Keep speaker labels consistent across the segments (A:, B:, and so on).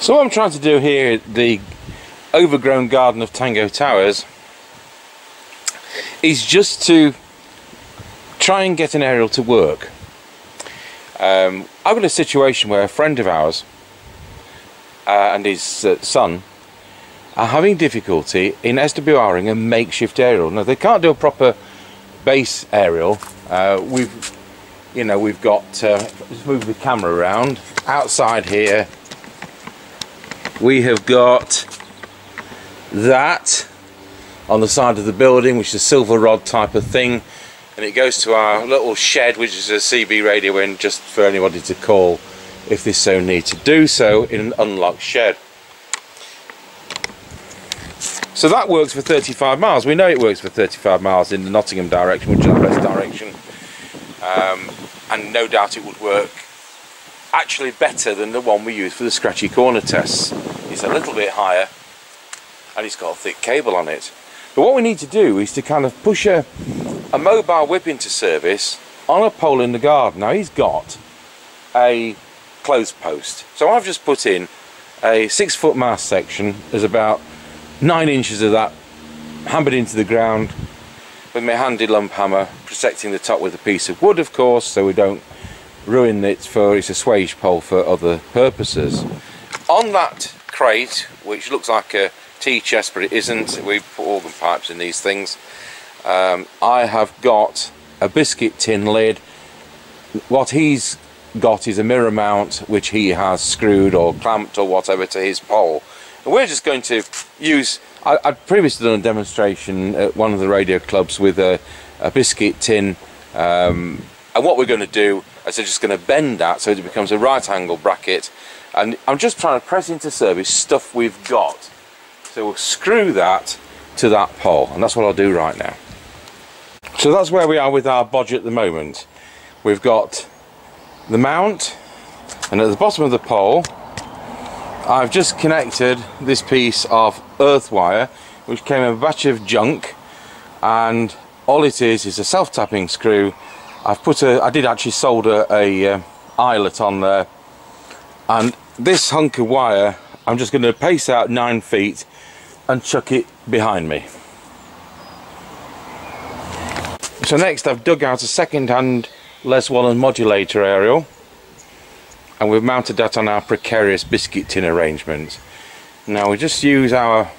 A: So what I'm trying to do here at the overgrown garden of Tango Towers is just to try and get an aerial to work. Um, I've got a situation where a friend of ours uh, and his uh, son are having difficulty in SWRing a makeshift aerial. Now they can't do a proper base aerial. Uh, we've, you know, we've got. Uh, let's move the camera around. Outside here, we have got that on the side of the building, which is a silver rod type of thing, and it goes to our little shed, which is a CB radio in, just for anybody to call if they so need to do so in an unlocked shed. So that works for 35 miles. We know it works for 35 miles in the Nottingham direction, which is our best direction. Um, and no doubt it would work actually better than the one we use for the scratchy corner tests. It's a little bit higher and it's got a thick cable on it. But what we need to do is to kind of push a, a mobile whip into service on a pole in the garden. Now he's got a clothes post. So I've just put in a six foot mast section. There's about nine inches of that hammered into the ground with my handy lump hammer, protecting the top with a piece of wood, of course, so we don't ruin it for it's a swage pole for other purposes. On that crate, which looks like a tea chest, but it isn't, we put organ pipes in these things. Um, I have got a biscuit tin lid. What he's got is a mirror mount which he has screwed or clamped or whatever to his pole. And we're just going to use, I, would previously done a demonstration at one of the radio clubs with a, a biscuit tin um, and what we're going to do is we're just going to bend that so it becomes a right angle bracket and I'm just trying to press into service stuff we've got. So we'll screw that to that pole and that's what I'll do right now. So that's where we are with our bodge at the moment. We've got the mount and at the bottom of the pole I've just connected this piece of earth wire which came in a batch of junk and all it is is a self-tapping screw I've put a I did actually solder a uh, eyelet on there and this hunk of wire I'm just going to pace out nine feet and chuck it behind me so next I've dug out a second-hand Les Wallen modulator aerial and we've mounted that on our precarious biscuit tin arrangement. Now we just use our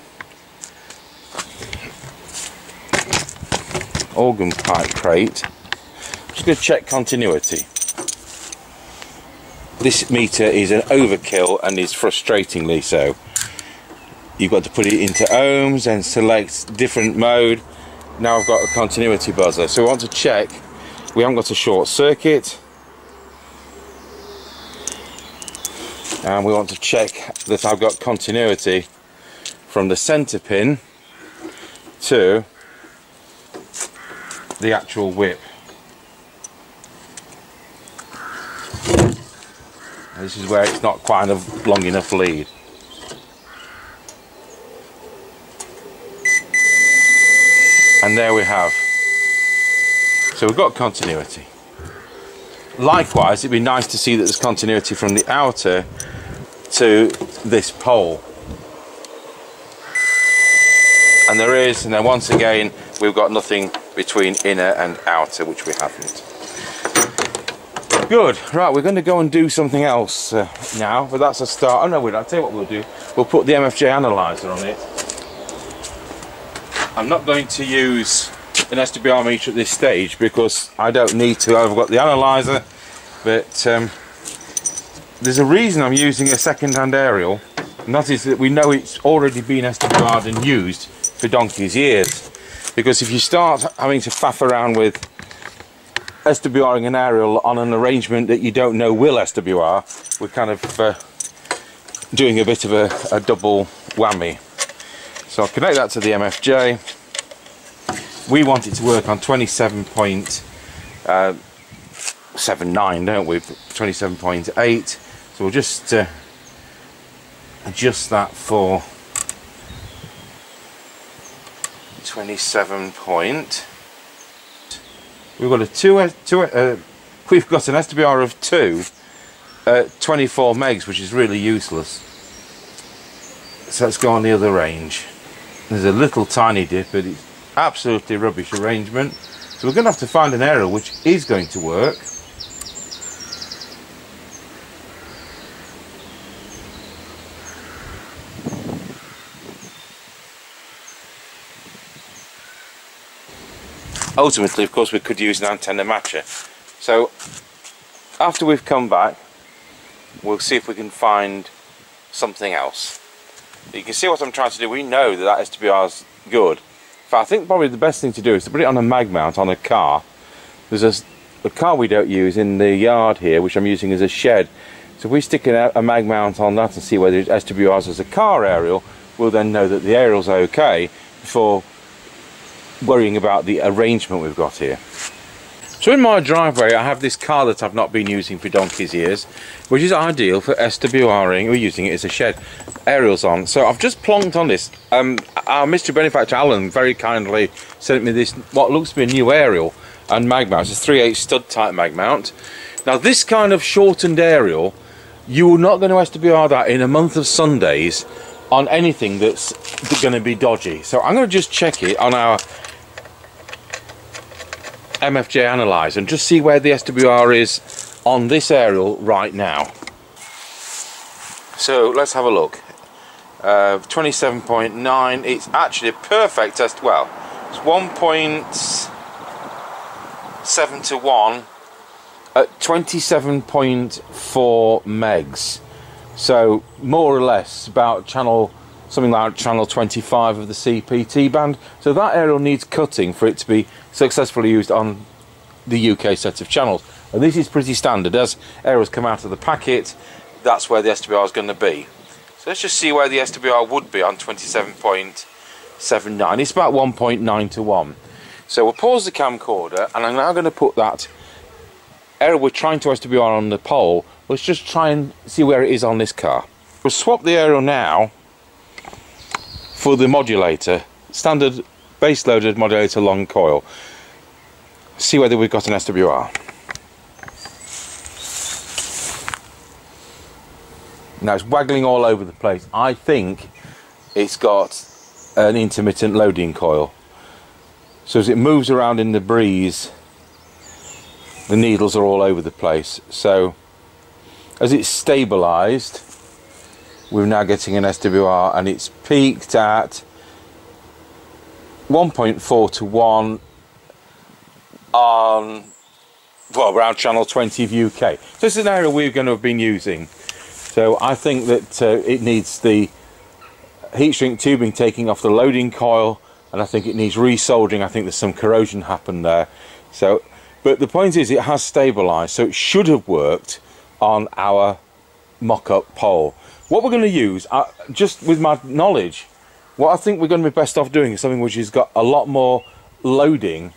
A: organ pipe crate. Just going to check continuity. This meter is an overkill and is frustratingly so. You've got to put it into ohms and select different mode. Now I've got a continuity buzzer. So we want to check we haven't got a short circuit and we want to check that I've got continuity from the center pin to the actual whip this is where it's not quite a long enough lead and there we have so we've got continuity. Likewise, it'd be nice to see that there's continuity from the outer to this pole. And there is, and then once again, we've got nothing between inner and outer, which we haven't. Good, right, we're going to go and do something else uh, now, but that's a start. Oh no, wait, I'll tell you what we'll do. We'll put the MFJ analyzer on it. I'm not going to use an SWR meter at this stage because I don't need to. I've got the analyzer, but um, there's a reason I'm using a second-hand aerial, and that is that we know it's already been SWR'd and used for donkey's years. Because if you start having to faff around with SWRing an aerial on an arrangement that you don't know will SWR, we're kind of uh, doing a bit of a, a double whammy. So I'll connect that to the MFJ we want it to work on 27.79 uh, don't we? 27.8 so we'll just uh, adjust that for 27 point we've got a two, uh, two uh, we've got an SWR of 2 at 24 megs which is really useless So let's go on the other range. There's a little tiny dip, but it's absolutely rubbish arrangement. So we're going to have to find an aerial which is going to work. Ultimately, of course, we could use an antenna matcher. So after we've come back, we'll see if we can find something else. You can see what I'm trying to do. We know that that is good. But I think probably the best thing to do is to put it on a mag mount on a car. There's a, a car we don't use in the yard here, which I'm using as a shed. So if we stick a, a mag mount on that and see whether it's SWRs as a car aerial, we'll then know that the aerial's okay before worrying about the arrangement we've got here. So in my driveway I have this car that I've not been using for donkey's years which is ideal for SWRing, we're using it as a shed, aerials on. So I've just plonked on this, um, our mystery benefactor Alan very kindly sent me this, what looks to be a new aerial and mag mount, it's a 3 8 stud type mag mount. Now this kind of shortened aerial, you are not going to SWR that in a month of Sundays on anything that's going to be dodgy. So I'm going to just check it on our MFJ analyzer and just see where the SWR is on this aerial right now. So let's have a look. Uh, 27.9, it's actually a perfect test, well, it's 1.7 to 1 at 27.4 megs. So more or less about channel something like channel 25 of the CEPT band. So that aerial needs cutting for it to be successfully used on the UK set of channels. And this is pretty standard. As aerials come out of the packet, that's where the SWR is going to be. So let's just see where the SWR would be on 27.79. It's about 1.9 to 1. So we'll pause the camcorder and I'm now going to put that aerial we're trying to SWR on the pole. Let's just try and see where it is on this car. We'll swap the aerial now for the modulator, standard base loaded modulator long coil. See whether we've got an SWR. Now it's waggling all over the place. I think it's got an intermittent loading coil. So as it moves around in the breeze, the needles are all over the place. So as it's stabilized, we're now getting an SWR and it's peaked at 1.4 to 1 on well around channel 20 of UK. So this is an area we're going to have been using. So I think that uh, it needs the heat shrink tubing taking off the loading coil and I think it needs resoldering. I think there's some corrosion happened there. So but the point is it has stabilized so it should have worked on our mock-up pole. What we're going to use, uh, just with my knowledge, what I think we're going to be best off doing is something which has got a lot more loading,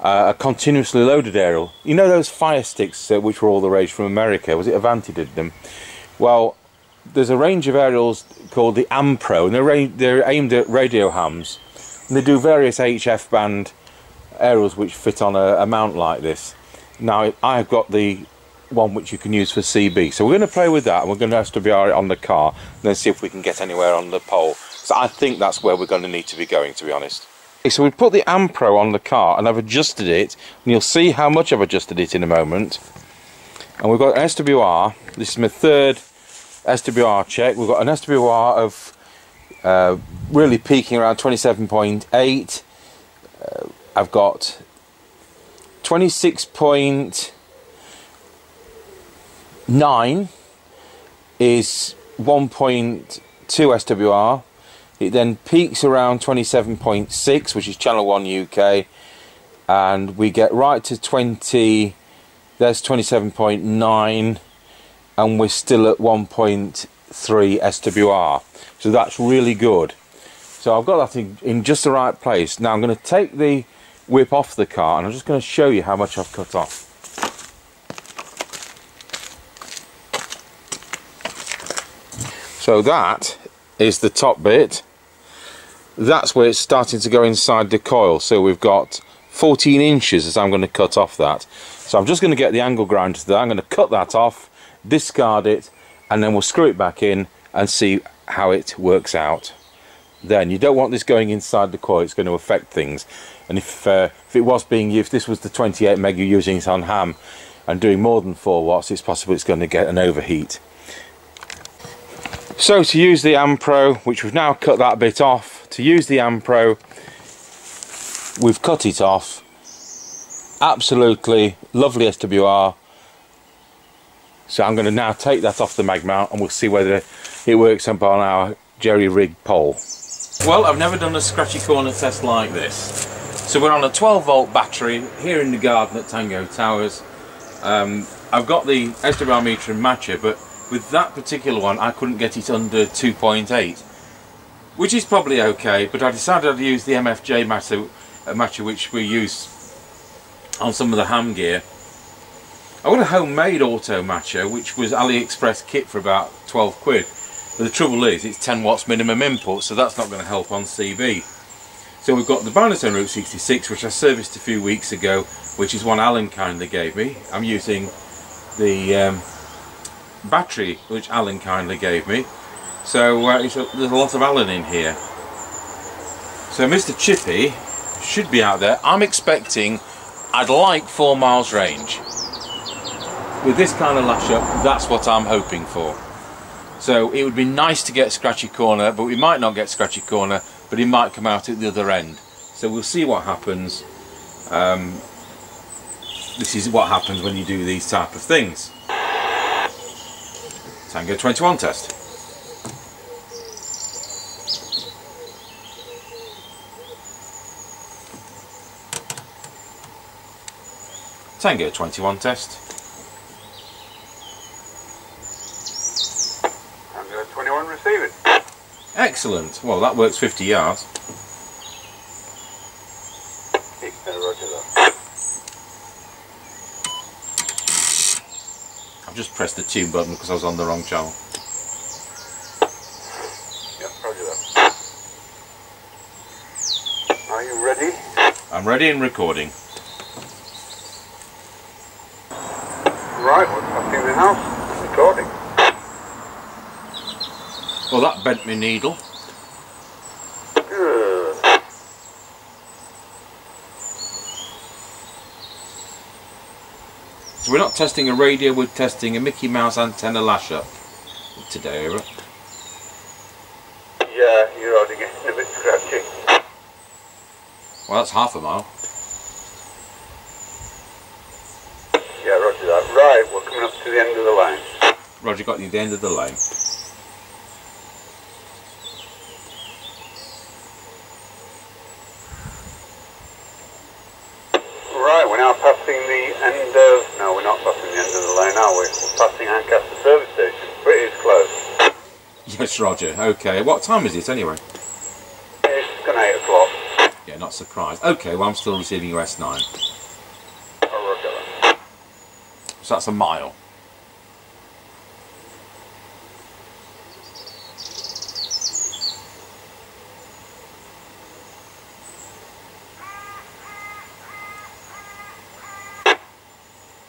A: uh, a continuously loaded aerial. You know those fire sticks uh, which were all the rage from America? Was it Avanti did them? Well, there's a range of aerials called the Ampro, and they're, they're aimed at radio hams. And they do various HF band aerials which fit on a, a mount like this. Now, I've got the one which you can use for CB. So we're going to play with that and we're going to have SWR it on the car and then see if we can get anywhere on the pole. So I think that's where we're going to need to be going to be honest. So we've put the Ampro on the car and I've adjusted it and you'll see how much I've adjusted it in a moment. And we've got an SWR, this is my third SWR check. We've got an SWR of uh, really peaking around 27.8. Uh, I've got 26. 9 is 1.2 SWR. It then peaks around 27.6, which is channel 1 UK, and we get right to 20. There's 27.9, and we're still at 1.3 SWR. So that's really good. So I've got that in, in just the right place. Now I'm going to take the whip off the car, and I'm just going to show you how much I've cut off. So that is the top bit. That's where it's starting to go inside the coil. So we've got 14 inches as I'm going to cut off that. So I'm just going to get the angle grinder to that. I'm going to cut that off, discard it, and then we'll screw it back in and see how it works out then you don't want this going inside the coil it's going to affect things and if uh, if it was being used if this was the 28 meg you're using it on ham and doing more than 4 watts it's possible it's going to get an overheat so to use the Ampro which we've now cut that bit off to use the Ampro we've cut it off absolutely lovely SWR so I'm going to now take that off the mag mount and we'll see whether it works on our jerry rig pole well, I've never done a scratchy corner test like this. So we're on a 12 volt battery here in the garden at Tango Towers. Um, I've got the SWR meter and matcher, but with that particular one, I couldn't get it under 2.8, which is probably okay. But I decided I'd use the MFJ matcher, uh, matcher which we use on some of the ham gear. I got a homemade auto matcher, which was AliExpress kit for about 12 quid. But the trouble is, it's 10 watts minimum input, so that's not going to help on CB. So we've got the Binatone Route 66, which I serviced a few weeks ago, which is one Alan kindly gave me. I'm using the um, battery which Alan kindly gave me. So uh, a, there's a lot of Alan in here. So Mr. Chippy should be out there. I'm expecting, I'd like four miles range. With this kind of lash up, that's what I'm hoping for. So it would be nice to get Scratchy Corner, but we might not get Scratchy Corner, but he might come out at the other end. So we'll see what happens. Um, this is what happens when you do these type of things. Tango 21 test. Tango 21 test.
B: Tango 21 receiving.
A: Excellent. Well, that works 50 yards.
B: roger that.
A: I've just pressed the tune button because I was on the wrong channel.
B: Yep, roger that. Are you ready?
A: I'm ready and recording.
B: Right, what's happening in the house? Recording.
A: Well, that bent my needle.
B: Good.
A: So we're not testing a radio, we're testing a Mickey Mouse antenna lash up today, over.
B: Yeah, you're already getting a bit scratchy.
A: Well, that's half a mile.
B: Yeah, roger that. Right, we're coming up to the end of the line.
A: Roger got you the end of the line.
B: Right, we're now passing the end of... No, we're not passing the end of the line, are we? We're passing Ancaster service station. Pretty close.
A: Yes, Roger. Okay. What time is it anyway?
B: It's gone 8 o'clock.
A: Yeah, not surprised. Okay, well, I'm still receiving your S9.
B: Oh, roger.
A: So that's a mile.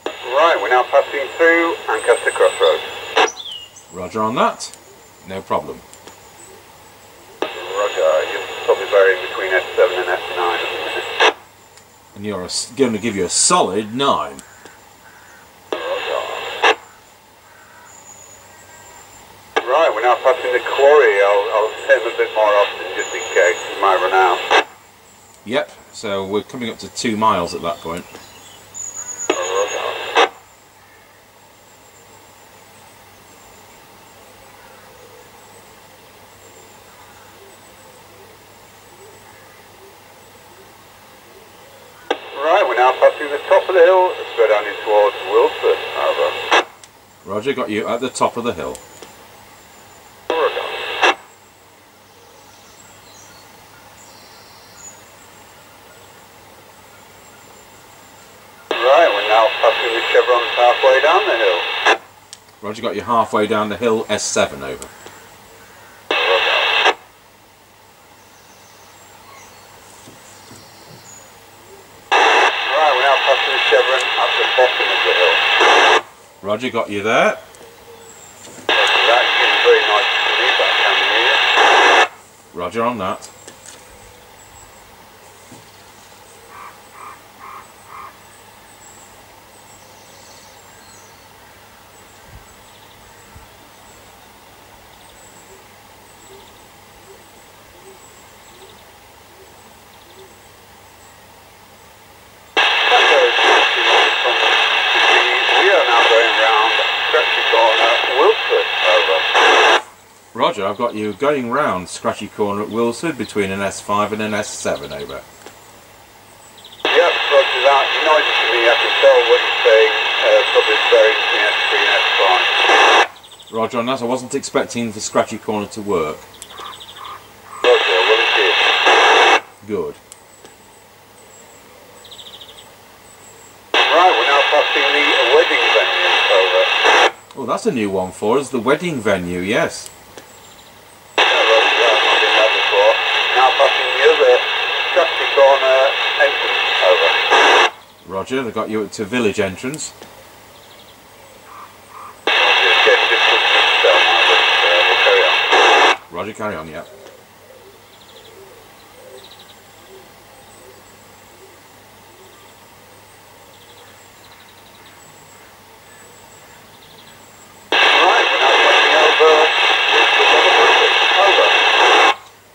B: Right, we're now passing through Ancaster Crossroads.
A: Roger on that. No problem.
B: Roger, you're probably buried between S7 and S9 at the minute.
A: And you're going to give you a solid 9.
B: Roger. Right, we're now passing the quarry. I'll, I'll hit a bit more often just in case. You might run out.
A: Yep, so we're coming up to 2 miles at that point.
B: Roger. Right, we're now passing the top of the hill. Let's go down in towards Wilsford. Over.
A: Roger got you at the top of the hill.
B: Roger. Right, we're now passing the chevrons halfway down the hill.
A: Roger got you halfway down the hill, S7 over.
B: Roger,
A: got you there.
B: Roger
A: on that. I've got you going round Scratchy Corner at Wilsford between an S5 and an S7 over.
C: Yep, roger that. You know it to can tell what you're saying. Uh, probably bearing S3 and S5.
A: Roger on that, I wasn't expecting the Scratchy Corner to work.
C: Roger, well it is.
A: Good.
C: Right, we're now passing the wedding venue. Over.
A: Oh, that's a new one for us, the wedding venue, yes.
C: Yeah, roger that. Not been there before. Now passing the other Scratchy Corner entrance. Over.
A: Roger, they got you to village entrance.
C: Roger, carry on.
A: Yeah.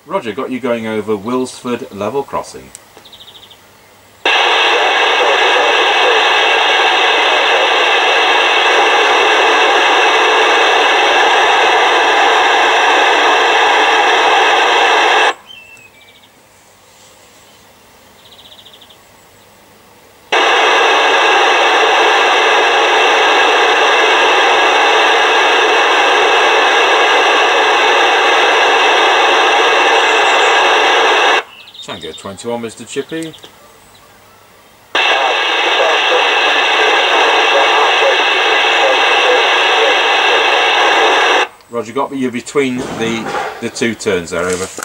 A: Roger, got you going over Wilsford level crossing. 21, Mr. Chippy. Roger, got You're between the the two turns there, over.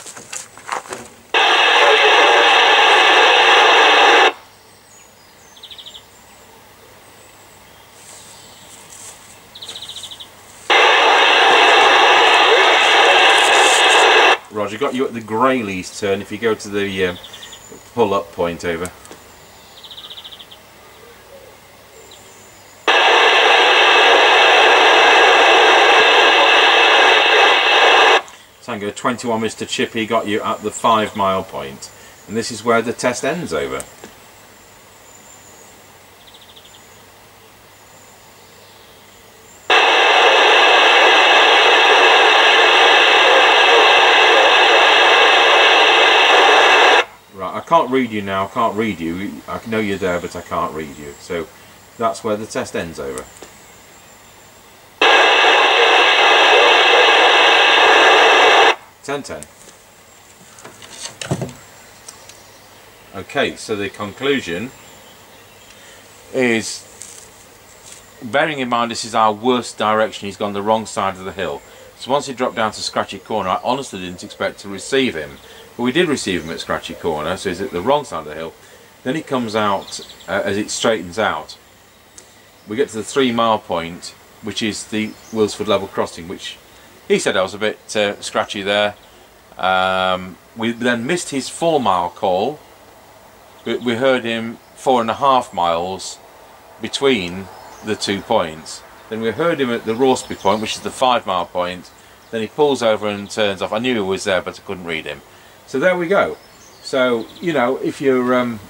A: Roger, got you at the Greylees turn. If you go to the um, pull up point over. Tango 21 Mr. Chippy got you at the 5 mile point and this is where the test ends over. Right, I can't read you now, I can't read you. I know you're there but I can't read you. So that's where the test ends over. Ten ten. Okay, so the conclusion is bearing in mind this is our worst direction, he's gone the wrong side of the hill. So once he dropped down to Scratchy Corner, I honestly didn't expect to receive him. But we did receive him at Scratchy Corner, so he's at the wrong side of the hill. Then he comes out uh, as it straightens out. We get to the three mile point, which is the Wilsford level crossing, which he said I was a bit uh, scratchy there. Um, we then missed his four mile call. We, heard him four and a half miles between the two points. Then we heard him at the Rauceby point, which is the five mile point. Then he pulls over and turns off. I knew he was there, but I couldn't read him. So there we go. So you know, if you're, um,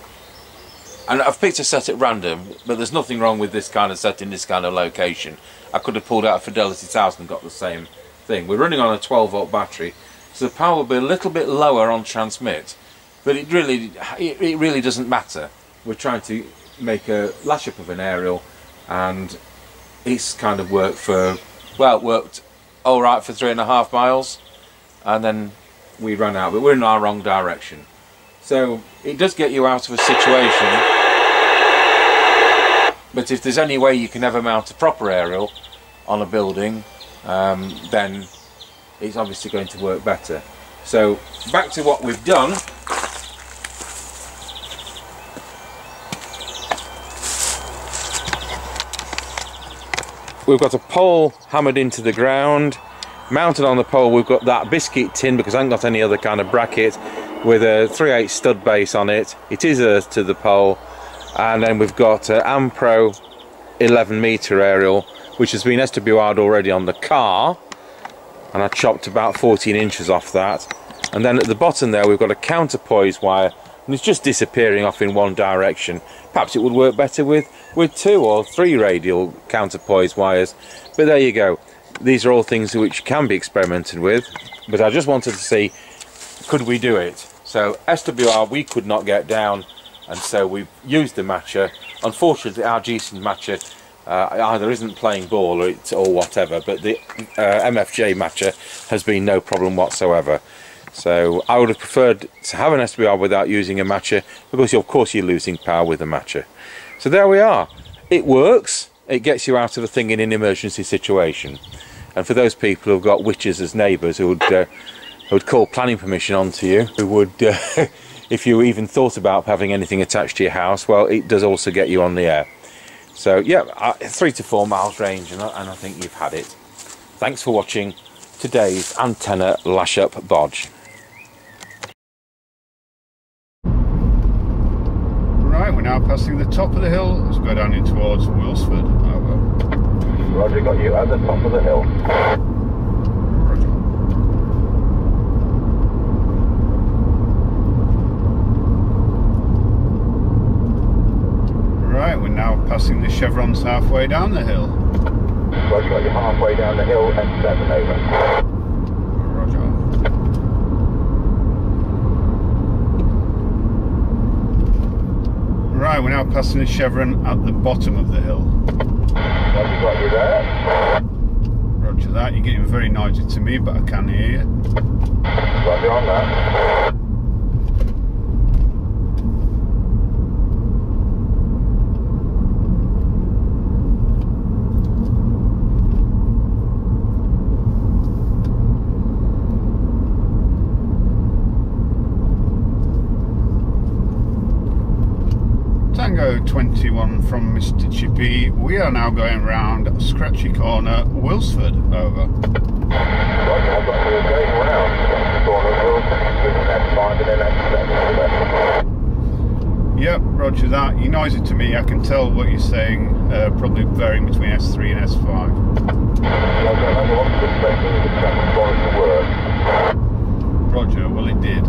A: and I've picked a set at random, but there's nothing wrong with this kind of set in this kind of location. I could have pulled out a Fidelity 1000 and got the same thing. We're running on a 12 volt battery, so the power will be a little bit lower on transmit, but it really, it, really doesn't matter. We're trying to make a lash up of an aerial, and it's kind of worked for, well, it worked all right for three and a half miles, and then we ran out, but we're in our wrong direction. So it does get you out of a situation. But if there's any way you can ever mount a proper aerial on a building, um, then it's obviously going to work better. So back to what we've done. We've got a pole hammered into the ground. Mounted on the pole, we've got that biscuit tin because I haven't got any other kind of bracket with a 3/8 stud base on it. It is earth to the pole, and then we've got an Ampro 11 meter aerial, which has been SWR'd already on the car, and I chopped about 14 inches off that. And then at the bottom there, we've got a counterpoise wire, and it's just disappearing off in one direction. Perhaps it would work better with with two or three radial counterpoise wires, but there you go these are all things which can be experimented with but I just wanted to see could we do it? So SWR we could not get down and so we used the matcher unfortunately our Jesan matcher uh, either isn't playing ball or, or whatever but the uh, MFJ matcher has been no problem whatsoever. So I would have preferred to have an SWR without using a matcher because of course you're losing power with a matcher so there we are. It works. It gets you out of a thing in an emergency situation. And for those people who've got witches as neighbours who would uh, who would call planning permission onto you, who would, uh, if you even thought about having anything attached to your house, well, it does also get you on the air. So yeah, three to four miles range, and I, and I think you've had it. Thanks for watching today's antenna lash up bodge.
C: Right, we're now passing the top of the hill. Let's go down in towards Wilsford.
D: Roger, got you at the top of the hill.
C: Right, we're now passing the chevrons halfway down the hill.
D: Roger, got you halfway down the hill, S7 over.
C: Roger. Right, we're now passing the chevron at the bottom of the hill.
D: Roger,
C: that. You're getting very noisy to me, but I can hear you.
D: Roger on that.
C: Tango 21 from Mr. Chippy. We are now going round Scratchy Corner, Wilsford. Over.
D: Roger, I've got you going round. Got the corner of Wilsford, with an S5 and an S7 over.
C: Yep, roger that. You're noisy to me. I can tell what you're saying. Uh, probably varying between S3 and S5.
D: Roger, I want to expecting the traffic going to work.
C: Roger, well, it did.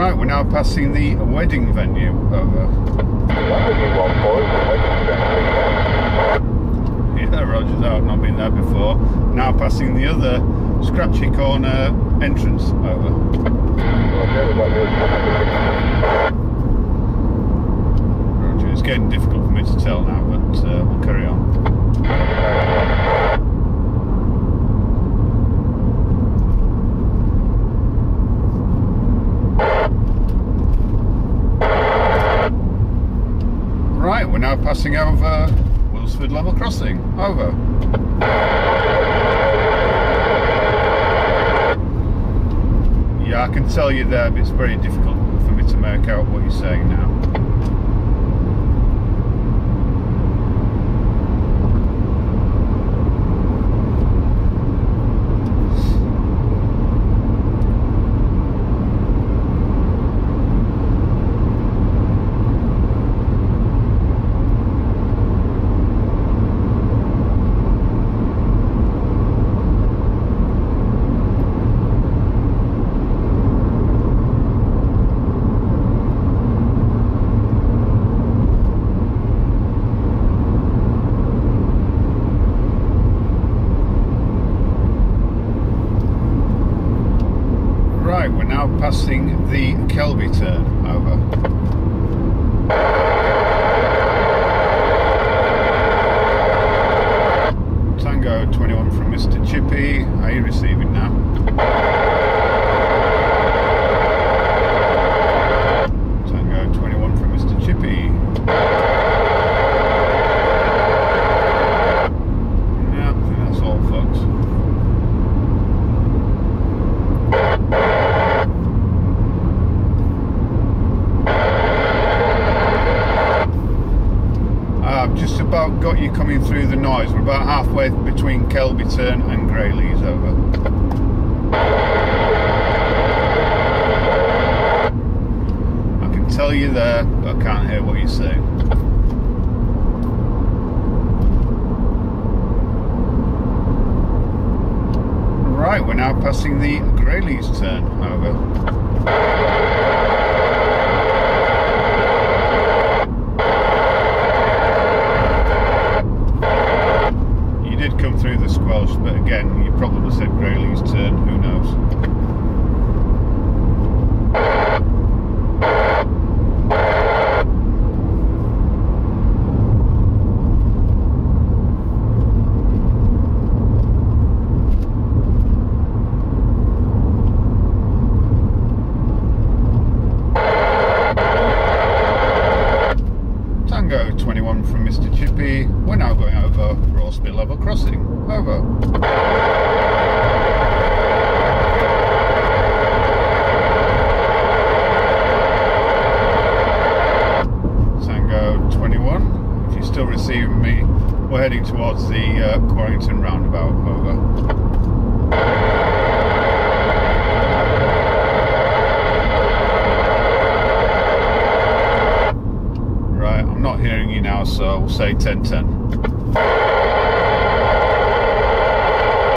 C: Right, we're now passing the wedding venue. Over. Yeah, roger that. I've not been there before. Now passing the other Scratchy Corner entrance. Over.
D: Roger.
C: It's getting difficult for me to tell now, but uh, we'll carry on. Right, we're now passing over Wilsford Level Crossing. Over. Yeah, I can tell you but it's very difficult for me to make out what you're saying now. Right, we're now passing the Kelby turn. Over. Tango 21 from Mr. Chippy. Are you receiving now? Tango 21 from Mr. Chippy. Yeah, I think that's all, folks. I've the noise. We're about halfway between Kelby Turn and Greylees over. I can tell you there, but I can't hear what you're saying. Right, we're now passing the Greylees turn over. You did come through the squelch, but again, you probably said Greylees turn, who